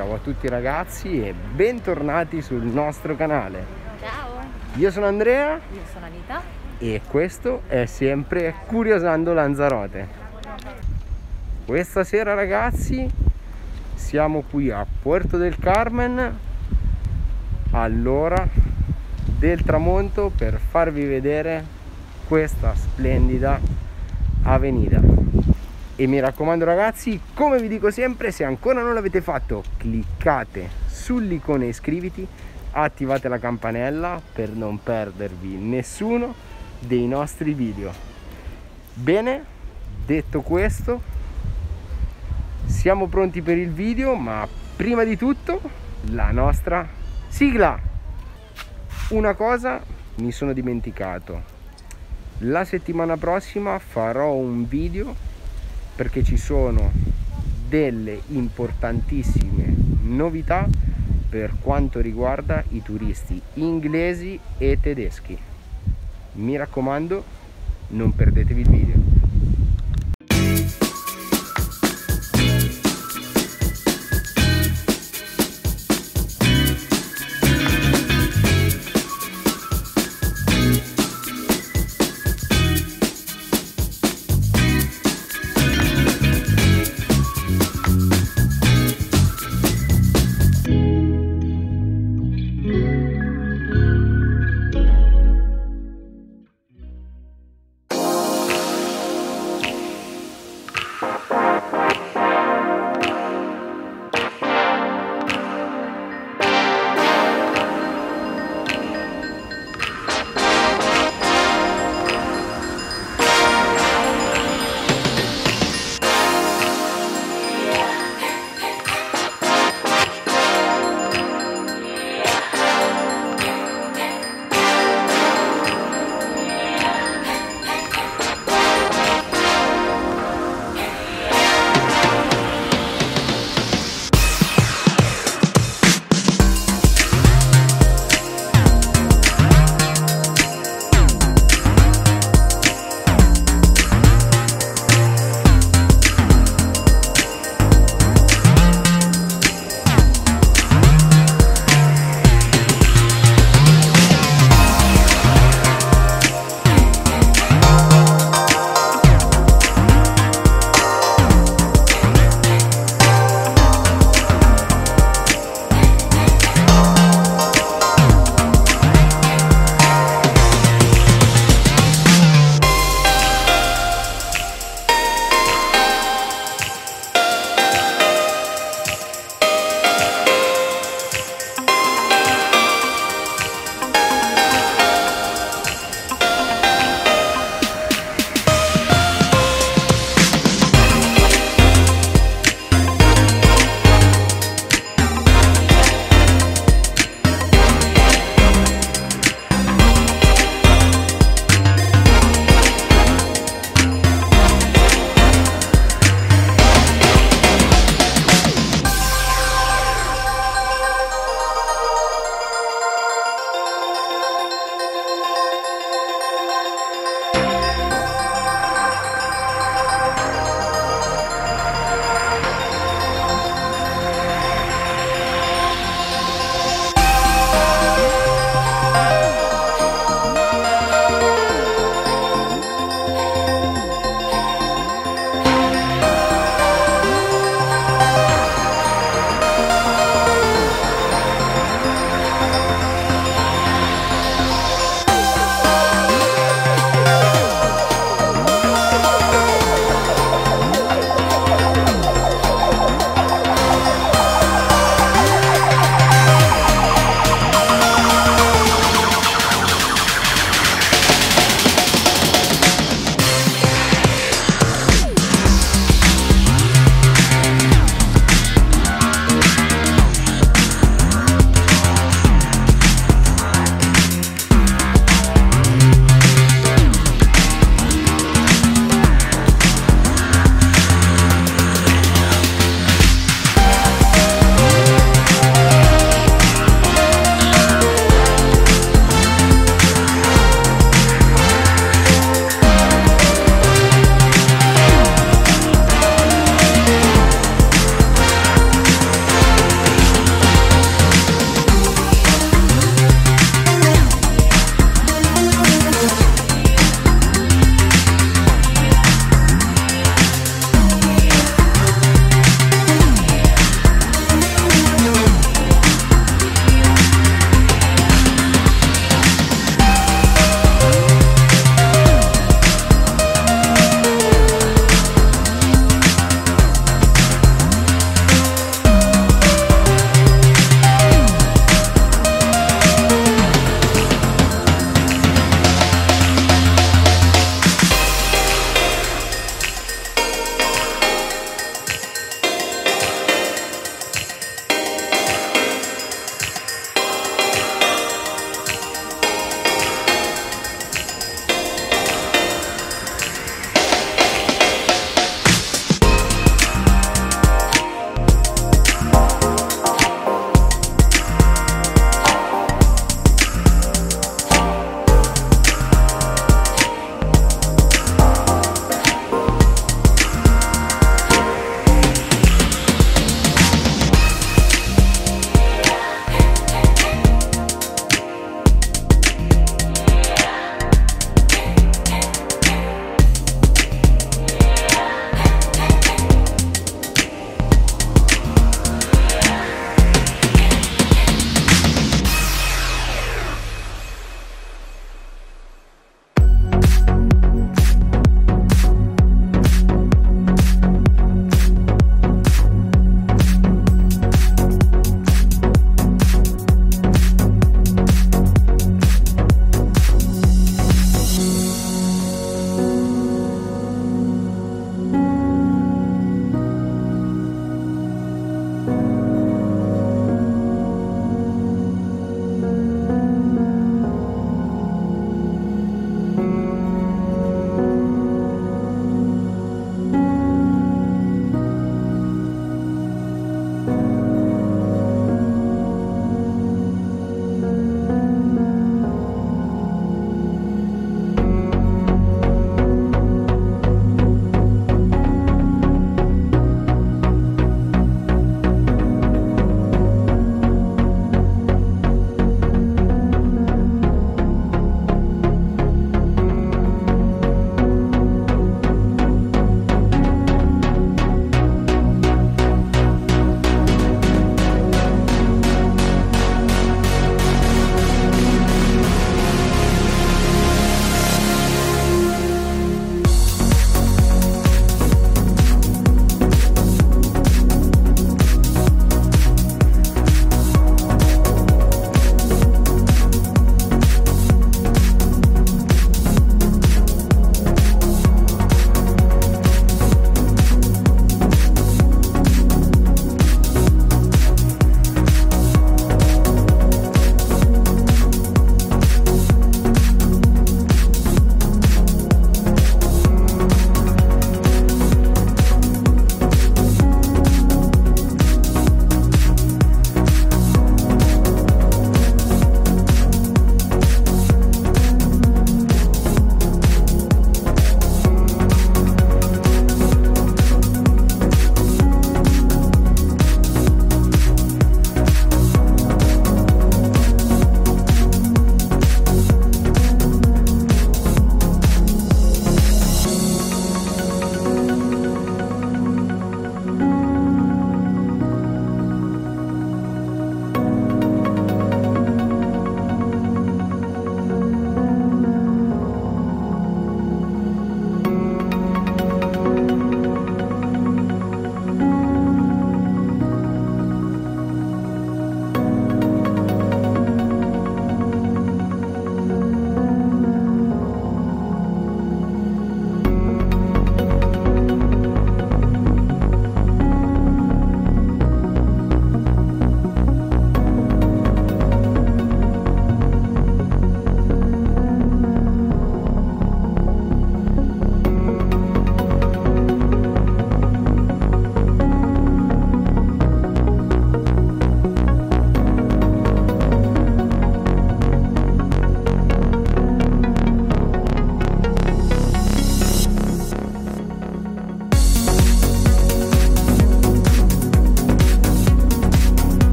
Ciao a tutti ragazzi e bentornati sul nostro canale. Ciao, Io sono Andrea io sono Anita. e questo è sempre Curiosando Lanzarote. Questa sera ragazzi siamo qui a Puerto del Carmen all'ora del tramonto per farvi vedere questa splendida avenida. E mi raccomando ragazzi, come vi dico sempre, se ancora non l'avete fatto, cliccate sull'icona iscriviti, attivate la campanella per non perdervi nessuno dei nostri video. Bene, detto questo, siamo pronti per il video, ma prima di tutto la nostra sigla. Una cosa mi sono dimenticato. La settimana prossima farò un video perché ci sono delle importantissime novità per quanto riguarda i turisti inglesi e tedeschi. Mi raccomando, non perdetevi il video.